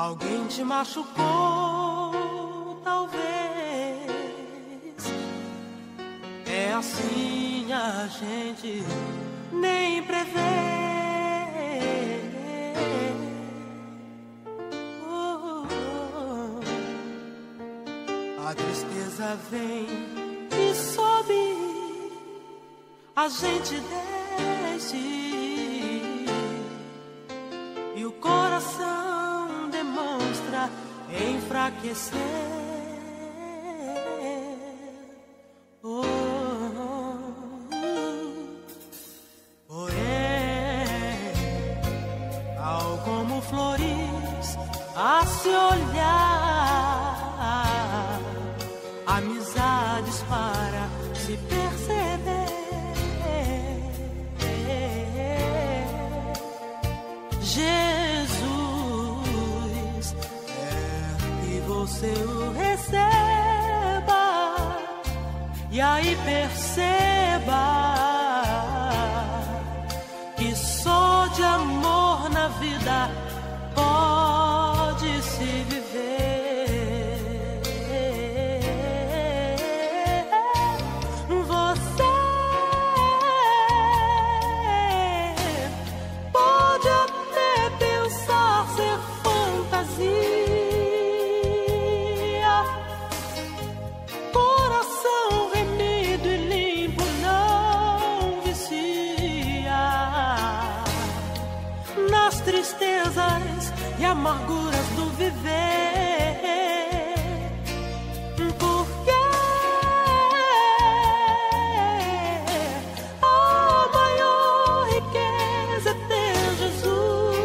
Alguém te machucou, talvez. É assim a gente nem prevê. Oh, oh. A tristeza vem e sobe, a gente desce e o coração enfraquecer. Oh, oh, é, tal como flores a se olhar, amizades você o receba e aí perceba que só de amor na vida pode se viver. Você pode até pensar ser fantasia. Tristezas e amarguras do viver. Porque a maior riqueza é ter Jesus.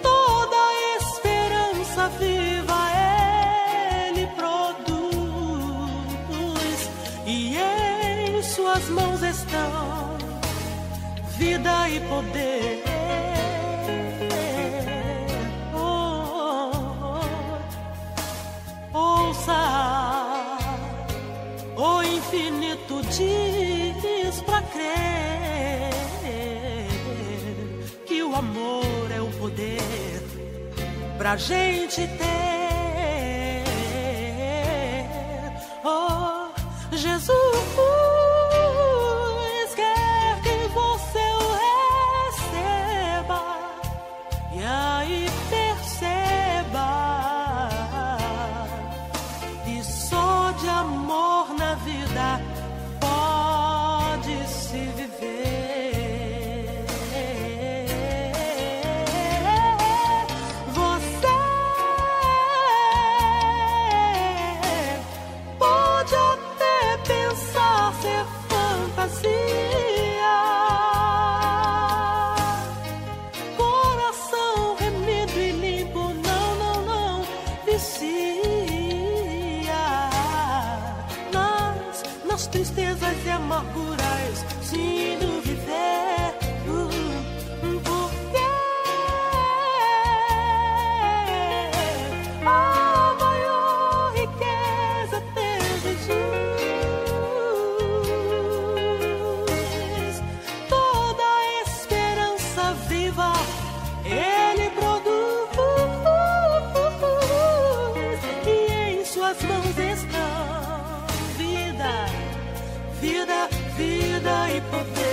Toda esperança viva Ele produz, e em Suas mãos estão vida e poder. Oh, oh, ouça, o infinito diz pra crer que o amor é o poder pra gente ter. Oh, Jesus tristezas e amarguras se viver. Hum, porque a maior riqueza tem Jesus. Toda esperança viva. É vida, vida e poder.